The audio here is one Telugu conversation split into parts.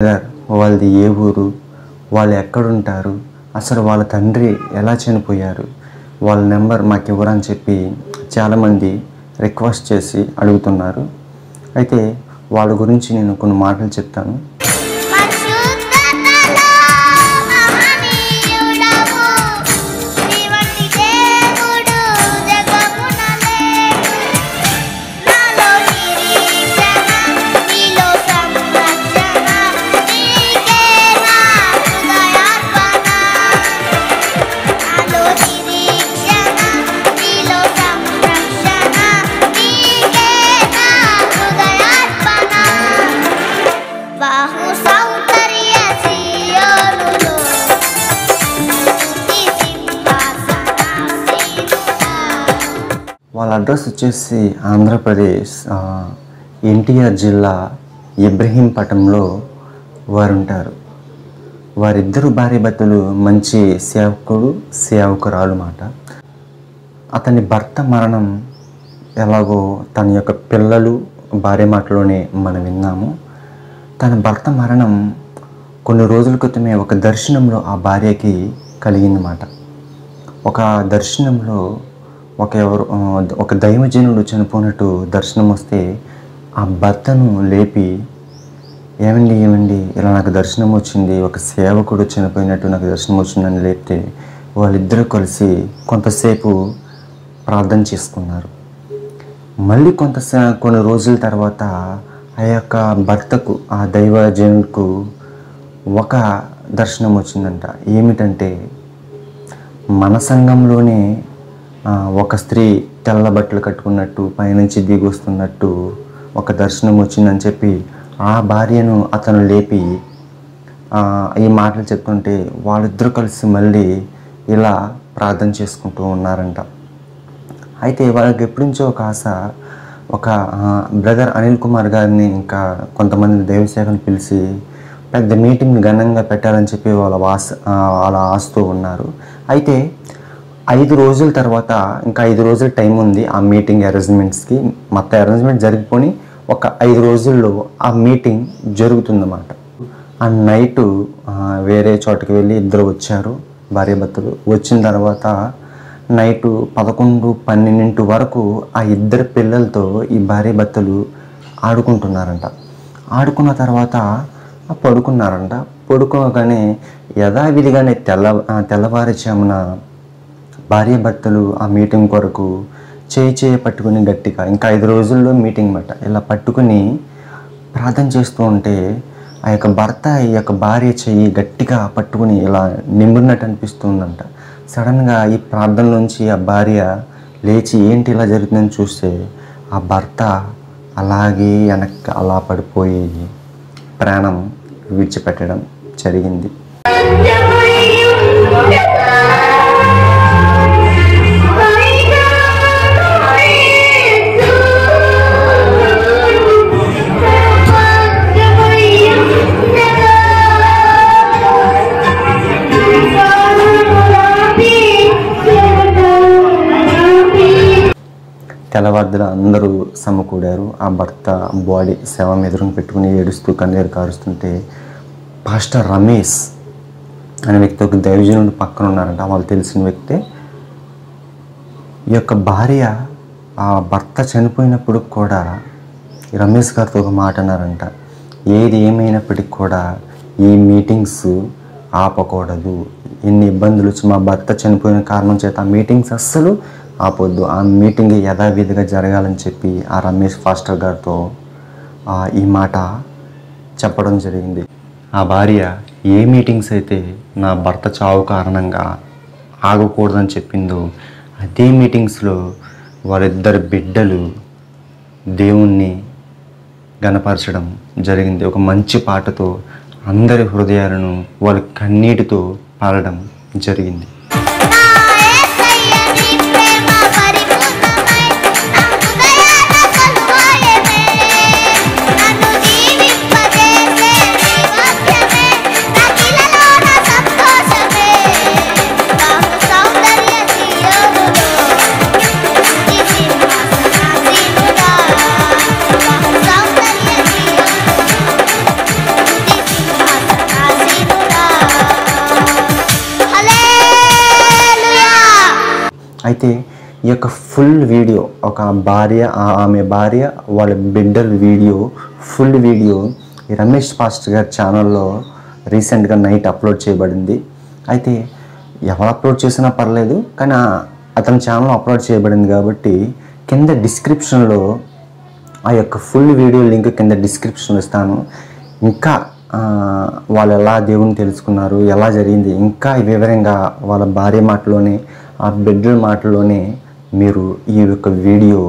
వాళ్ళది ఏ ఊరు? వాళ్ళు ఎక్కడుంటారు? అసలు వాళ్ళ తండ్రి ఎలా చనిపోయారు? వాళ్ళ నెంబర్ మాకు ఇవ్వరని చెప్పి చాలామంది రిక్వెస్ట్ చేసి అడుగుతున్నారు. అయితే వాళ్ళ గురించి నేను కొన్ని మాటలు చెప్తాను. వాళ్ళ అడ్రస్ వచ్చేసి ఆంధ్రప్రదేశ్ ఎన్టీఆర్ జిల్లా ఇబ్రహీంపట్నంలో వారు ఉంటారు వారిద్దరు భార్య భర్తలు మంచి సేవకుడు సేవకురాలు మాట. అతని భర్త మరణం ఎలాగో తన యొక్క పిల్లలు భార్య మాటలోనే మనం విన్నాము. తన భర్త మరణం కొన్ని రోజుల క్రితమే ఒక దర్శనంలో ఆ భార్యకి కలిగిందన్నమాట ఒక దర్శనంలో ఒక ఎవరు ఒక దైవజనుడు చనిపోయినట్టు దర్శనం వస్తే ఆ భర్తను లేపి ఏమండి ఏమండి ఇలా నాకు దర్శనం వచ్చింది ఒక సేవకుడు చనిపోయినట్టు నాకు దర్శనం వచ్చిందని లేపితే వాళ్ళిద్దరూ కలిసి కొంతసేపు ప్రార్థన చేసుకున్నారు. మళ్ళీ కొంత కొన్ని రోజుల తర్వాత ఆ యొక్క భర్తకు ఆ దైవజనుడికు ఒక దర్శనం వచ్చిందంట. ఏమిటంటే మన సంఘంలోనే ఒక స్త్రీ తెల్ల బట్టలు కట్టుకున్నట్టు పైనుంచి దిగి వస్తున్నట్టు ఒక దర్శనం వచ్చిందని చెప్పి ఆ భార్యను అతను లేపి ఈ మాటలు చెప్తుంటే వాళ్ళిద్దరూ కలిసి మళ్ళీ ఇలా ప్రార్థన చేసుకుంటూ ఉన్నారంట. అయితే వాళ్ళకి ఎప్పటి నుంచో ఒక ఆశ ఒక బ్రదర్ అనిల్ కుమార్ గారిని ఇంకా కొంతమంది దైవసేవను పిలిచి పెద్ద మీటింగ్ ఘనంగా పెట్టాలని చెప్పి వాళ్ళ వాస వాళ్ళ ఆస్తూ ఉన్నారు. అయితే ఐదు రోజుల తర్వాత ఇంకా ఐదు రోజుల టైం ఉంది ఆ మీటింగ్ అరేంజ్మెంట్స్కి. మొత్తం అరేంజ్మెంట్ జరిగిపోయి ఒక ఐదు రోజుల్లో ఆ మీటింగ్ జరుగుతుందన్నమాట. ఆ నైటు వేరే చోటకి వెళ్ళి ఇద్దరు వచ్చారు భార్యాభర్తలు. వచ్చిన తర్వాత నైటు పదకొండు పన్నెండింటి వరకు ఆ ఇద్దరు పిల్లలతో ఈ భార్యాభర్తలు ఆడుకుంటున్నారంట. ఆడుకున్న తర్వాత పడుకున్నారంట. పడుకోగానే యథావిధిగానే తెల్ల ఆ, తెల్లవారుజామున భార్యాభర్తలు ఆ మీటింగ్ కొరకు చేయి చేయి పట్టుకుని గట్టిగా ఇంకా ఐదు రోజుల్లో మీటింగ్ మాట. ఇలా పట్టుకుని ప్రార్థన చేస్తూ ఉంటే ఆ యొక్క భర్త ఈ యొక్క భార్య చెయ్యి గట్టిగా పట్టుకుని ఇలా నింబున్నట్టు అనిపిస్తుందంట. సడన్గా ఈ ప్రార్థన నుంచి ఆ భార్య లేచి ఏంటి ఇలా జరుగుతుందని చూస్తే ఆ భర్త అలాగే వెనక్కి అలా పడిపోయి ప్రాణం విడిచిపెట్టడం జరిగింది. తెల్లవారుదల అందరూ సమకూడారు. ఆ భర్త బాడీ శవం ఎదురుని పెట్టుకుని ఏడుస్తూ కన్నీరు కారుస్తుంటే పాస్టర్ రమేష్ అనే వ్యక్తి ఒక దైవజనుడు పక్కన ఉన్నారంట వాళ్ళు తెలిసిన వ్యక్తే ఈ యొక్క భార్య ఆ భర్త చనిపోయినప్పుడు కూడా రమేష్ గారితో ఒక మాట అన్నారంట. ఏది ఏమైనప్పటికీ కూడా ఈ మీటింగ్స్ ఆపకూడదు. ఎన్ని ఇబ్బందులు వచ్చి మా భర్త చనిపోయిన కారణం చేత ఆ మీటింగ్స్ అస్సలు ఆపొద్దు. ఆ మీటింగ్ యథావిధిగా జరగాలని చెప్పి ఆ రమేష్ ఫాస్టర్ గారితో ఆ, ఈ మాట చెప్పడం జరిగింది. ఆ భార్య ఏ మీటింగ్స్ అయితే నా భర్త చావు కారణంగా ఆగకూడదని చెప్పిందో అదే మీటింగ్స్లో వారిద్దరు బిడ్డలు దేవుణ్ణి గనపరచడం జరిగింది. ఒక మంచి పాటతో అందరి హృదయాలను వాళ్ళ కన్నీటితో పాడడం జరిగింది. అయితే ఈ యొక్క ఫుల్ వీడియో ఒక భార్య ఆమె భార్య వాళ్ళ బిడ్డల video full video Ramesh pastor గారి ఛానల్లో రీసెంట్గా నైట్ అప్లోడ్ చేయబడింది. అయితే ఎవరు అప్లోడ్ చేసినా పర్లేదు కానీ అతని ఛానల్ అప్లోడ్ చేయబడింది కాబట్టి కింద డిస్క్రిప్షన్లో ఆ యొక్క ఫుల్ వీడియో లింక్ కింద డిస్క్రిప్షన్ ఇస్తాను. ఇంకా వాళ్ళు ఎలా దేవుని తెలుసుకున్నారు ఎలా జరిగింది ఇంకా వివరంగా వాళ్ళ భార్య మాటలోనే ఆ బిడ్డల మాటలోనే మీరు ఈ యొక్క వీడియో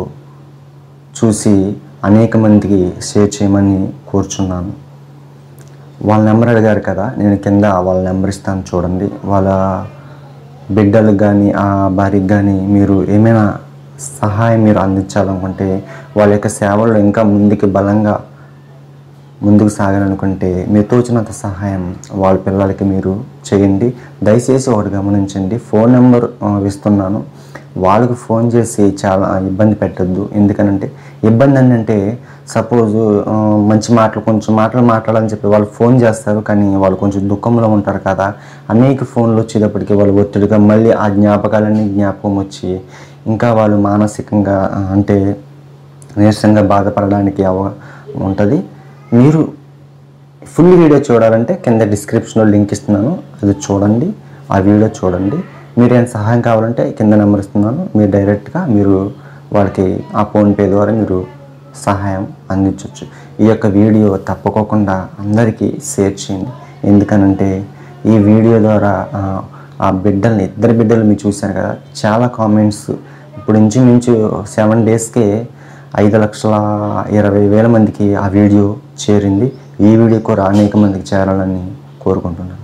చూసి అనేక మందికి షేర్ చేయమని కోరుచున్నాను. వాళ్ళ నెంబర్ అడిగారు కదా నేను కింద వాళ్ళ నెంబర్ ఇస్తాను చూడండి. వాళ్ళ బిడ్డలకు కానీ ఆ భార్యకి కానీ మీరు ఏమైనా సహాయం మీరు అందించాలనుకుంటే వాళ్ళ యొక్క సేవల్లో ఇంకా ముందుకు బలంగా ముందుకు సాగాలనుకుంటే మీ తోచినంత సహాయం వాళ్ళ పిల్లలకి మీరు చేయండి. దయచేసి ఒకటి గమనించండి. ఫోన్ నెంబర్ ఇస్తున్నాను. వాళ్ళకి ఫోన్ చేసి చాలా ఇబ్బంది పెట్టద్దు. ఎందుకనంటే ఇబ్బంది అని అంటే సపోజ్ మంచి మాటలు కొంచెం మాటలు మాట్లాడాలని చెప్పి వాళ్ళు ఫోన్ చేస్తారు. కానీ వాళ్ళు కొంచెం దుఃఖంలో ఉంటారు కదా. అనేక ఫోన్లు వచ్చేటప్పటికి వాళ్ళు ఒత్తిడిగా మళ్ళీ ఆ జ్ఞాపకాలన్నీ జ్ఞాపకం వచ్చి ఇంకా వాళ్ళు మానసికంగా అంటే నీరసంగా బాధపడడానికి అవ ఉంటుంది. మీరు ఫుల్ వీడియో చూడాలంటే కింద డిస్క్రిప్షన్లో లింక్ ఇస్తున్నాను. అది చూడండి. ఆ వీడియో చూడండి. మీరు ఏమైనా సహాయం కావాలంటే కింద నెంబర్ ఇస్తున్నాను. మీరు డైరెక్ట్గా మీరు వాళ్ళకి ఆ ఫోన్పే ద్వారా మీరు సహాయం అందించవచ్చు ఈ యొక్క వీడియో తప్పకోకుండా అందరికీ షేర్ చేయండి. ఎందుకనంటే ఈ వీడియో ద్వారా ఆ, ఆ బిడ్డల్ని ఇద్దరు బిడ్డలు మీరు చూశారు కదా. చాలా కామెంట్స్ ఇప్పుడు ఇంచుమించు సెవెన్ డేస్కే ఐదు లక్షల ఇరవై వేల మందికి ఆ వీడియో చేరింది. ఈ వీడియో కూడా అనేక మందికి చేరాలని కోరుకుంటున్నాను.